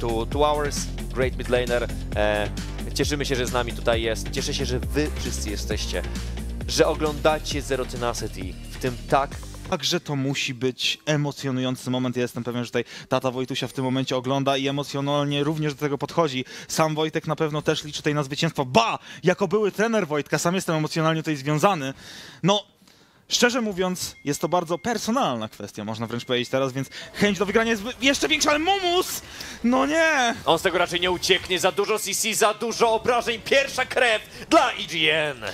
to Hours, Great Midlaner. E, cieszymy się, że z nami tutaj jest. Cieszę się, że wy wszyscy jesteście. Że oglądacie Zero Tenacity w tym tak Także to musi być emocjonujący moment. Ja jestem pewien, że tutaj tata Wojtusia w tym momencie ogląda i emocjonalnie również do tego podchodzi. Sam Wojtek na pewno też liczy tutaj na zwycięstwo. Ba! Jako były trener Wojtka, sam jestem emocjonalnie tutaj związany. No, szczerze mówiąc, jest to bardzo personalna kwestia, można wręcz powiedzieć teraz, więc chęć do wygrania jest jeszcze większa, ale Mumus! No nie! On z tego raczej nie ucieknie. Za dużo CC, za dużo obrażeń. Pierwsza krew dla E EGN.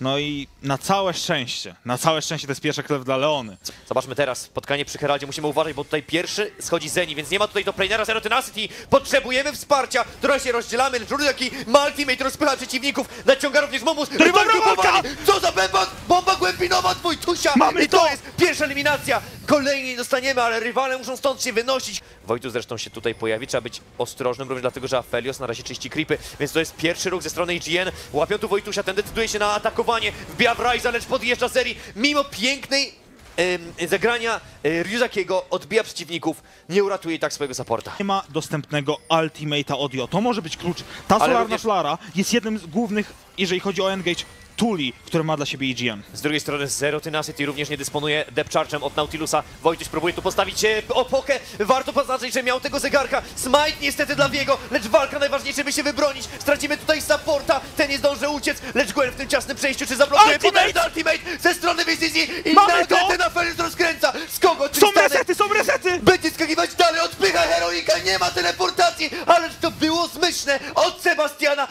No i na całe szczęście, na całe szczęście to jest pierwsza krew dla Leony. Zobaczmy teraz, spotkanie przy Heraldzie, musimy uważać, bo tutaj pierwszy schodzi Zeni, więc nie ma tutaj do planera Zero Tenacity. Potrzebujemy wsparcia, trochę się rozdzielamy, lecz jaki Multimate rozpycha przeciwników, naciąga również Momus. dobra! Co za bomba, bomba głębinowa Wojtusia! Mamy I to, to! jest pierwsza eliminacja. Kolejnej dostaniemy, ale rywale muszą stąd się wynosić. Wojtu zresztą się tutaj pojawi, trzeba być ostrożnym, również dlatego, że Aphelios na razie czyści creepy, więc to jest pierwszy ruch ze strony IGN. Łapią tu Wojtusia, ten decyduje się na atakowanie, wbija w Ryza, lecz podjeżdża Zeri. Mimo pięknej em, zagrania e, Ryuzakiego odbija przeciwników, nie uratuje i tak swojego supporta. nie ma dostępnego Ultimate'a Audio. To może być klucz. Ta Ale solarna również- flara jest jednym z głównych, jeżeli chodzi o engage, tuli, które ma dla siebie EGN. Z drugiej strony Zero Tenacity również nie dysponuje depth charge'em od Nautilusa. Wojtuś próbuje tu postawić e, opokę. Warto poznaczyć, że miał tego zegarka. Smite niestety dla Viego, lecz walka najważniejsza, by się wybronić. Stracimy tutaj supporta, ten nie zdąży uciec, lecz Gwen w tym ciasnym przejściu, czy zablokuje Ultimate! potężny ultimate ze strony VCZ i Mamy nagle to! ten Aphelios rozkręca. Z kogo Są resety, są resety! Będzie skakiwać dalej, odpycha heroika, nie ma teleportacji, ależ to było zmyślne od Sebastiana,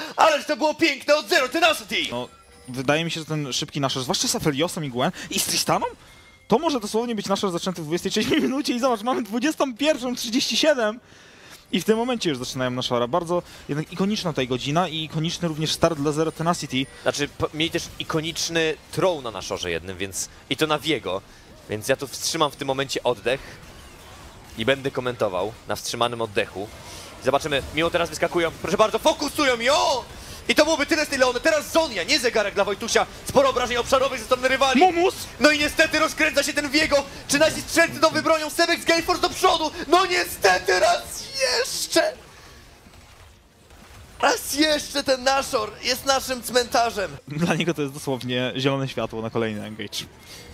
to było piękne od Zero Tenacity. No, wydaje mi się, że ten szybki nasz, zwłaszcza z Apheliosem i Gwen i z Tristaną, to może dosłownie być nasz zaczęty w 23 minucie i zobacz, mamy 21.37 i w tym momencie już zaczynają naszora. Bardzo jednak ikoniczna tutaj godzina i ikoniczny również start dla Zero Tenacity. Znaczy, mieli też ikoniczny throw na naszorze jednym, więc i to na Viego, więc ja tu wstrzymam w tym momencie oddech i będę komentował na wstrzymanym oddechu. Zobaczymy, mimo teraz wyskakują, proszę bardzo, fokusują ją! I to byłoby tyle z tej Leony. Teraz Zonia, nie zegarek dla Wojtusia. Sporo obrażeń obszarowych ze strony rywali. Mumus! No i niestety rozkręca się ten Viego. Czy nasi strzelcy to wybronią? Sebek z Galeforce do przodu. No niestety raz jeszcze. Raz jeszcze ten naszor jest naszym cmentarzem. Dla niego to jest dosłownie zielone światło na kolejny engage.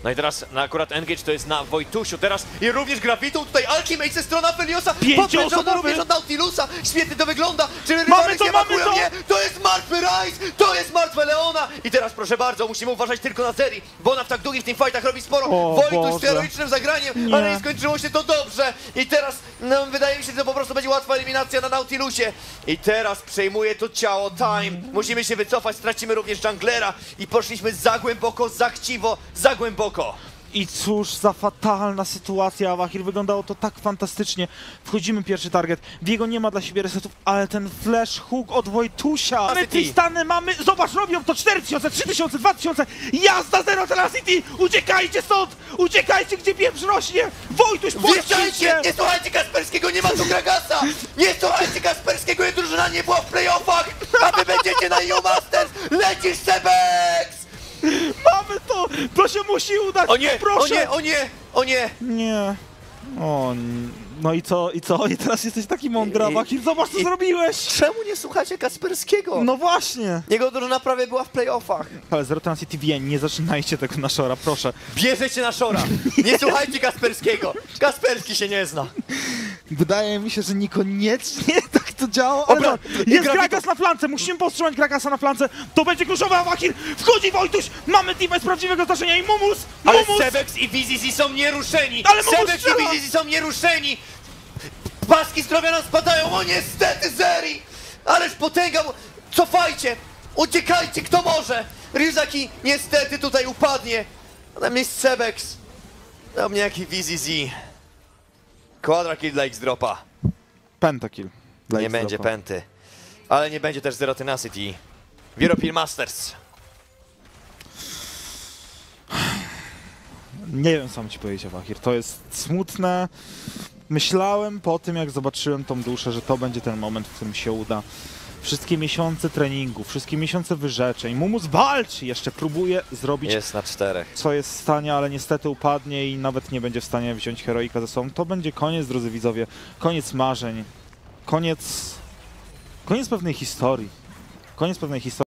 No i teraz na akurat engage to jest na Wojtusiu. Teraz i również grafitą tutaj Ultimate ze strony Feliosa. Poprzedzony również od Nautilusa. Świetnie to wygląda. Czy Mamy to, mamy to! Nie, to jest martwy Rice, to jest martwe Leona. I teraz proszę bardzo, musimy uważać tylko na Zeri, bo ona w tak długich tym fightach robi sporo. O Wojtuś z heroicznym zagraniem, Nie. ale nie skończyło się to dobrze. I teraz no, wydaje mi się, że to po prostu będzie łatwa eliminacja na Nautilusie. I teraz przejmuje to ciało Time. Musimy się wycofać, stracimy również junglera i poszliśmy za głęboko, za chciwo, za głęboko. I cóż za fatalna sytuacja, Wahir. Wyglądało to tak fantastycznie. Wchodzimy pierwszy target. Diego nie ma dla siebie resetów, ale ten flash hook od Wojtusia. Mamy City. Tristany, mamy... Zobacz, robią to 4000, 3000, 2000. Jazda Zero Tenacity! Uciekajcie stąd! Uciekajcie, gdzie pieprz rośnie! Wojtuś, poścignie! Nie słuchajcie Kasperskiego, nie ma tu Gragasa! Nie słuchajcie Kasperskiego, jej drużyna nie była w playoffach! A wy będziecie na EU Masters! Lecisz Sebex! Mamy to! To się musi udać! O nie, proszę! o nie, o nie, o nie! Nie. O, no i co, i co? I teraz jesteś taki mądra, Wahir. Zobacz, co i- zrobiłeś! Czemu nie słuchacie Kasperskiego? No właśnie! Jego drużyna prawie była w playoffach. Ale Zero Tenacity wie, nie zaczynajcie tego na szora, proszę. Bierzecie na Szora! Nie słuchajcie Kasperskiego! Kasperski się nie zna! Wydaje mi się, że niekoniecznie to działa, ale dobra, i jest. Gragas na flance, musimy powstrzymać Gragasa na flance, to będzie kluczowy Awakir, wchodzi Wojtuś, mamy team z prawdziwego zdarzenia i Mumus, Ale Mumus, Sebex i VZZ są nieruszeni! Ale Sebex strzela! i VZZ są nieruszeni! Paski zdrowia nam spadają, o niestety Zeri! Ależ potęga, cofajcie! Uciekajcie, kto może! Ryzaki niestety tutaj upadnie. A na mnie jest Sebex. Na mnie jaki VZZ. Quadra kill dla X-Dropa. Pentakill. Dla Nie będzie penty. Ale nie będzie też Zero Tenacity. European Masters. Nie wiem, co mam ci powiedzieć, Awakir, to jest smutne. Myślałem po tym, jak zobaczyłem tą duszę, że to będzie ten moment, w którym się uda. Wszystkie miesiące treningu, wszystkie miesiące wyrzeczeń. Mumus walczy, jeszcze próbuje zrobić Jest na czterech. co jest w stanie, ale niestety upadnie i nawet nie będzie w stanie wziąć heroika ze sobą. To będzie koniec, drodzy widzowie, koniec marzeń. Koniec, koniec pewnej historii. Koniec pewnej historii.